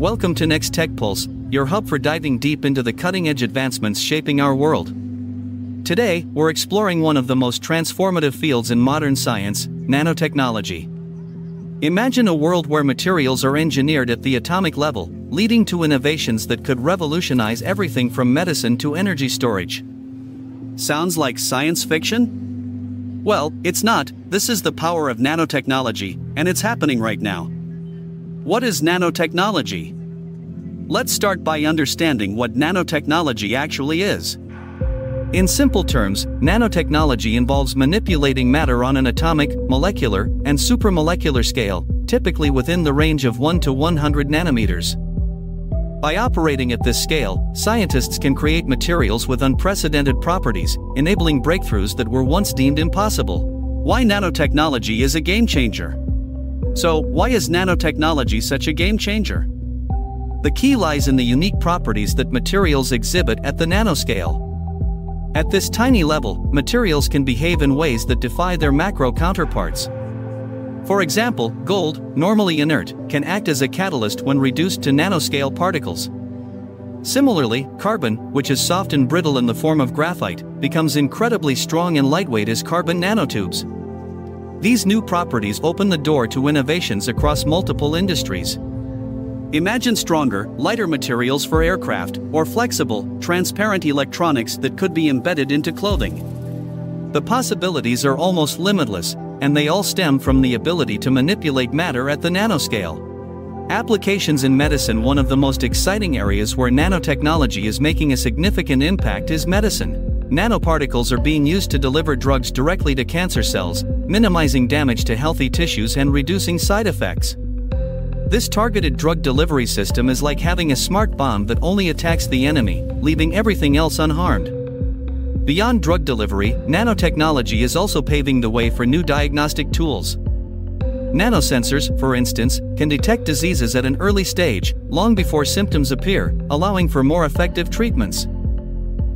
Welcome to NexTech Pulse, your hub for diving deep into the cutting edge advancements shaping our world. Today, we're exploring one of the most transformative fields in modern science nanotechnology. Imagine a world where materials are engineered at the atomic level, leading to innovations that could revolutionize everything from medicine to energy storage. Sounds like science fiction? Well, it's not, this is the power of nanotechnology, and it's happening right now. What is nanotechnology? Let's start by understanding what nanotechnology actually is. In simple terms, nanotechnology involves manipulating matter on an atomic, molecular, and supramolecular scale, typically within the range of 1 to 100 nanometers. By operating at this scale, scientists can create materials with unprecedented properties, enabling breakthroughs that were once deemed impossible. Why nanotechnology is a game changer? So, why is nanotechnology such a game changer? The key lies in the unique properties that materials exhibit at the nanoscale. At this tiny level, materials can behave in ways that defy their macro counterparts. For example, gold, normally inert, can act as a catalyst when reduced to nanoscale particles. Similarly, carbon, which is soft and brittle in the form of graphite, becomes incredibly strong and lightweight as carbon nanotubes. These new properties open the door to innovations across multiple industries. Imagine stronger, lighter materials for aircraft, or flexible, transparent electronics that could be embedded into clothing. The possibilities are almost limitless, and they all stem from the ability to manipulate matter at the nanoscale. Applications in medicine One of the most exciting areas where nanotechnology is making a significant impact is medicine. Nanoparticles are being used to deliver drugs directly to cancer cells, minimizing damage to healthy tissues and reducing side effects. This targeted drug delivery system is like having a smart bomb that only attacks the enemy, leaving everything else unharmed. Beyond drug delivery, nanotechnology is also paving the way for new diagnostic tools. Nanosensors, for instance, can detect diseases at an early stage, long before symptoms appear, allowing for more effective treatments.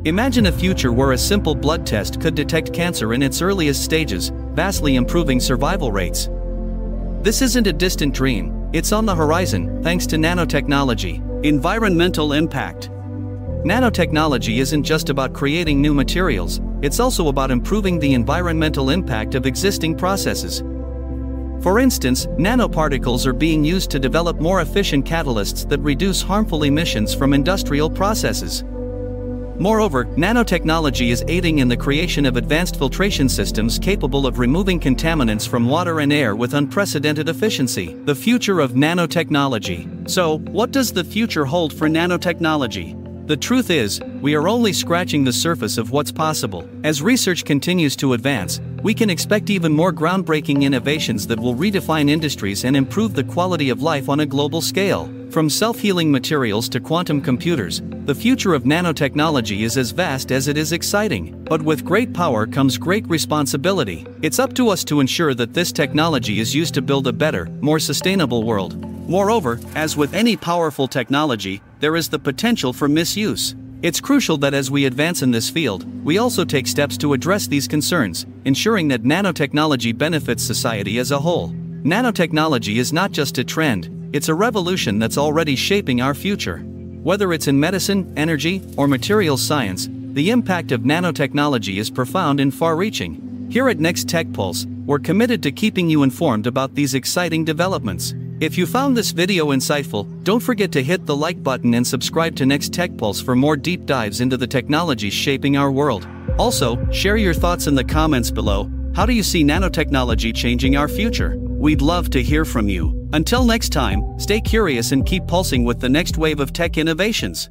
Imagine a future where a simple blood test could detect cancer in its earliest stages, vastly improving survival rates. This isn't a distant dream, it's on the horizon, thanks to nanotechnology. Environmental impact. Nanotechnology isn't just about creating new materials, it's also about improving the environmental impact of existing processes. For instance, nanoparticles are being used to develop more efficient catalysts that reduce harmful emissions from industrial processes. Moreover, nanotechnology is aiding in the creation of advanced filtration systems capable of removing contaminants from water and air with unprecedented efficiency. The future of nanotechnology. So, what does the future hold for nanotechnology? The truth is, we are only scratching the surface of what's possible. As research continues to advance, we can expect even more groundbreaking innovations that will redefine industries and improve the quality of life on a global scale. From self healing materials to quantum computers, the future of nanotechnology is as vast as it is exciting. But with great power comes great responsibility. It's up to us to ensure that this technology is used to build a better, more sustainable world. Moreover, as with any powerful technology, there is the potential for misuse. It's crucial that as we advance in this field, we also take steps to address these concerns, ensuring that nanotechnology benefits society as a whole. Nanotechnology is not just a trend, it's a revolution that's already shaping our future. Whether it's in medicine, energy, or materials science, the impact of nanotechnology is profound and far reaching. Here at NexTech Pulse, we're committed to keeping you informed about these exciting developments. If you found this video insightful, don't forget to hit the like button and subscribe to NexTech Pulse for more deep dives into the technologies shaping our world. Also, share your thoughts in the comments below. How do you see nanotechnology changing our future? We'd love to hear from you. Until next time, stay curious and keep pulsing with the next wave of tech innovations.